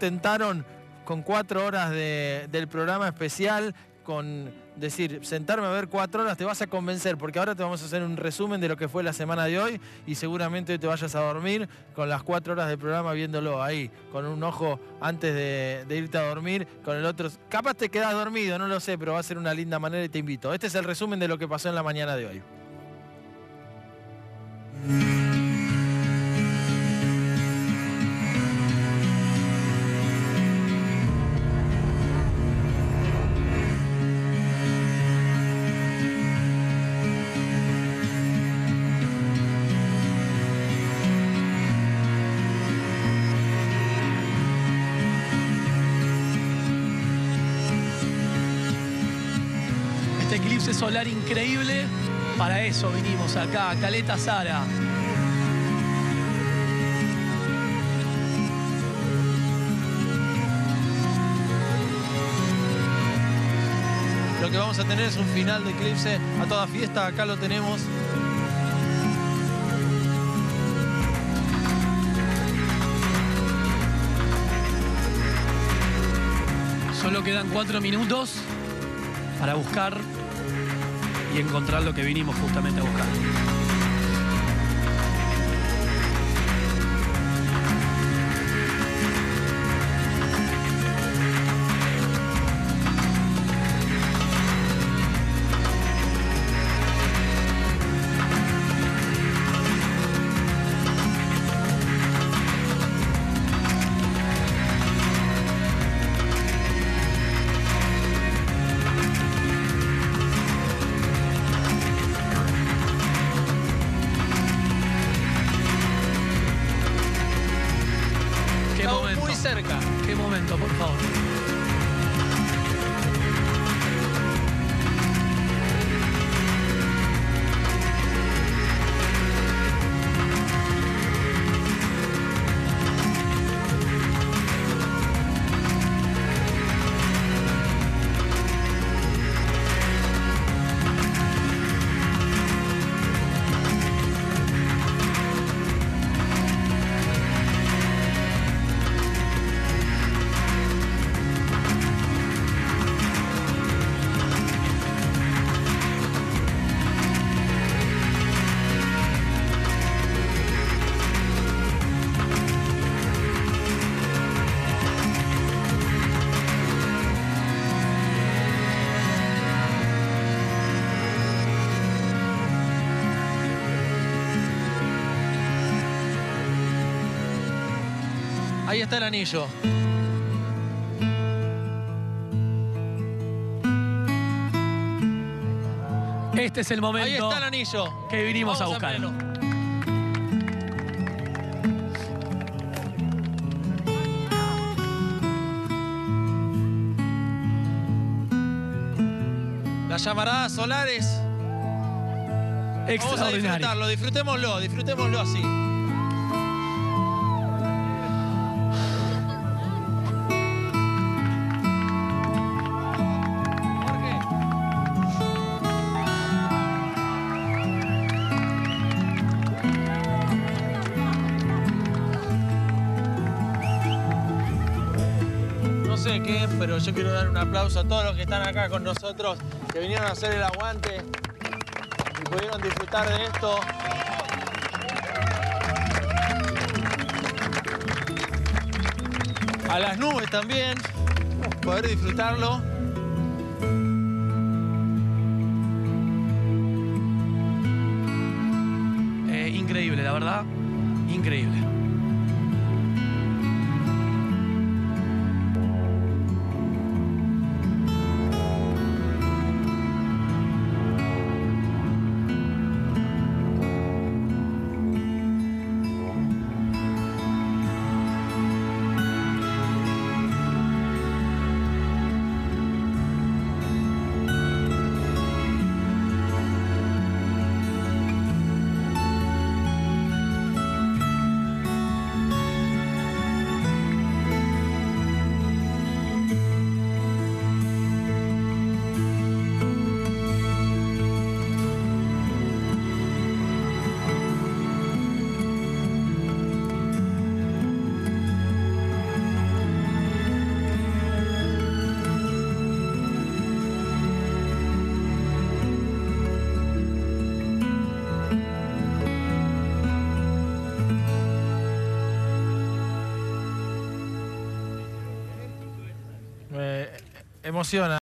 tentaron con cuatro horas de- del programa especial, con decir, sentarme a ver cuatro horas, te vas a convencer, porque ahora te vamos a hacer un resumen de lo que fue la semana de hoy y seguramente hoy te vayas a dormir con las cuatro horas del programa viéndolo ahí, con un ojo antes de, de irte a dormir, con el otro. Capaz te quedas dormido, no lo sé, pero va a ser una linda manera y te invito. Este es el resumen de lo que pasó en la mañana de hoy. Este eclipse solar increíble. Para eso vinimos acá, Caleta Sara. Lo que vamos a tener es un final de eclipse a toda fiesta, acá lo tenemos. Solo quedan cuatro minutos para buscar y encontrar lo que vinimos justamente a buscar. Cerca. Qué momento, por favor. Ahí está el anillo. Este es el momento Ahí está el anillo. que vinimos a buscar. pleno. Las llamaradas solares. Vamos a disfrutarlo, disfrutémoslo, disfrutémoslo así. Sé qué, pero yo quiero dar un aplauso a todos los que están acá con nosotros, que vinieron a hacer el aguante y pudieron disfrutar de esto. A las nubes también, poder disfrutarlo. Eh, increíble, la verdad. Increíble. Emociona.